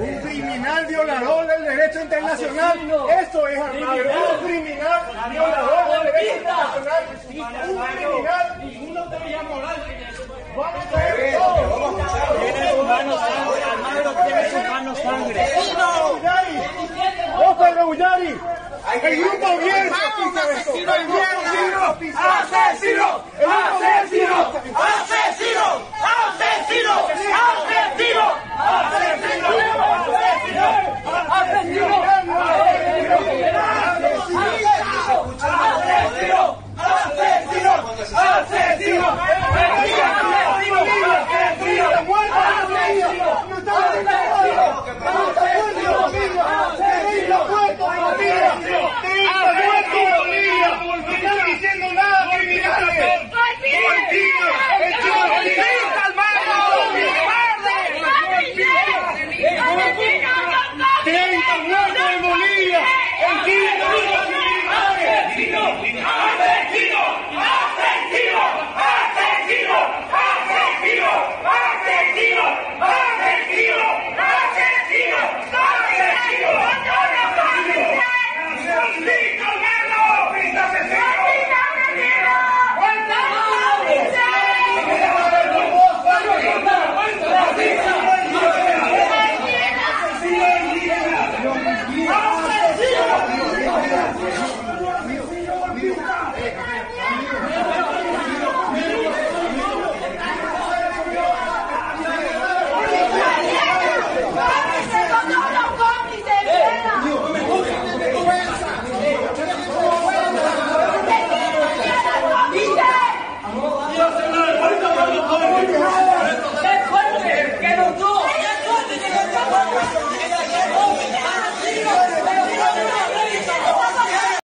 Un criminal violador del derecho internacional. Eso es armado. Un criminal violador del derecho internacional. Un criminal. Ninguno tenía moral. Vamos a ver. Tiene su mano sangre, Almagro tiene su mano sangre. ¡Oh, Pedro Ullari! El grupo bien asesino, El grupo bien ¡Asesino! ¡Asesino! ¡Asesino! ¡Asesino! ¡Asesino! ¡Asesino!